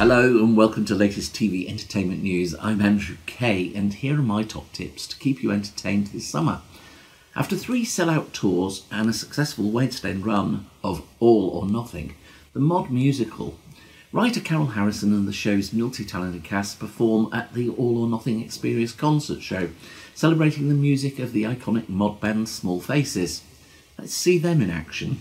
Hello and welcome to latest TV entertainment news. I'm Andrew Kay and here are my top tips to keep you entertained this summer. After three sellout tours and a successful West End run of All or Nothing, the Mod musical, writer Carol Harrison and the show's multi-talented cast perform at the All or Nothing Experience concert show, celebrating the music of the iconic mod band Small Faces. Let's see them in action.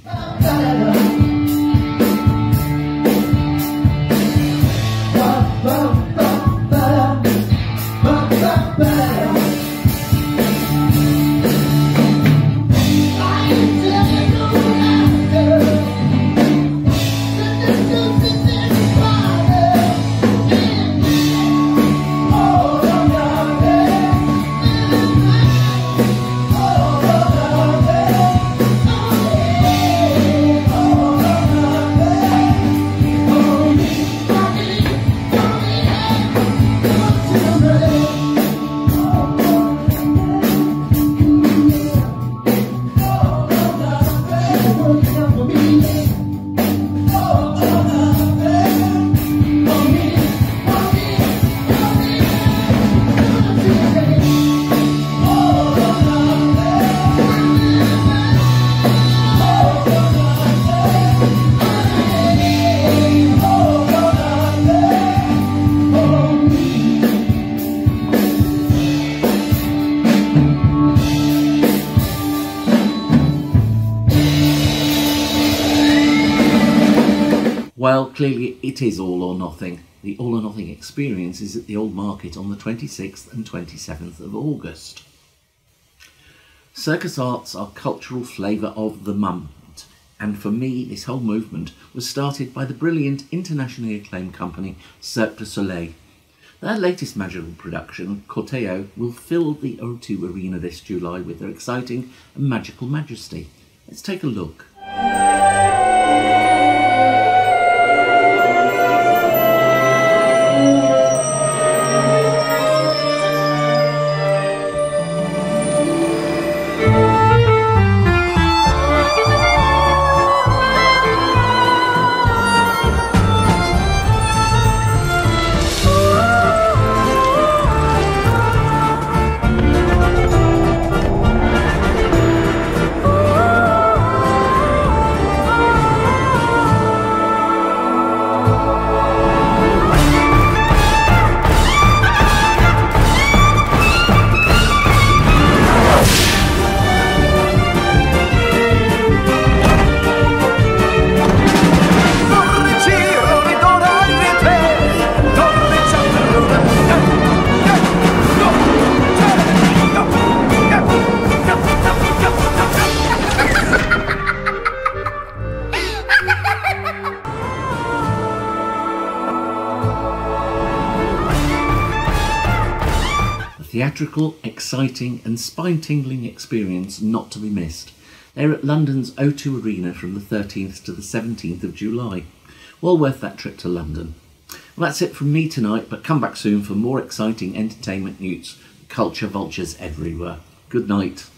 Well, clearly it is all or nothing. The all or nothing experience is at the Old Market on the 26th and 27th of August. Circus arts are cultural flavour of the moment, and for me, this whole movement was started by the brilliant internationally acclaimed company Cirque du Soleil. Their latest magical production, Corteo, will fill the O2 Arena this July with their exciting and magical majesty. Let's take a look. Theatrical, exciting, and spine tingling experience not to be missed. They're at London's O2 Arena from the 13th to the 17th of July. Well worth that trip to London. Well, that's it from me tonight, but come back soon for more exciting entertainment news. Culture vultures everywhere. Good night.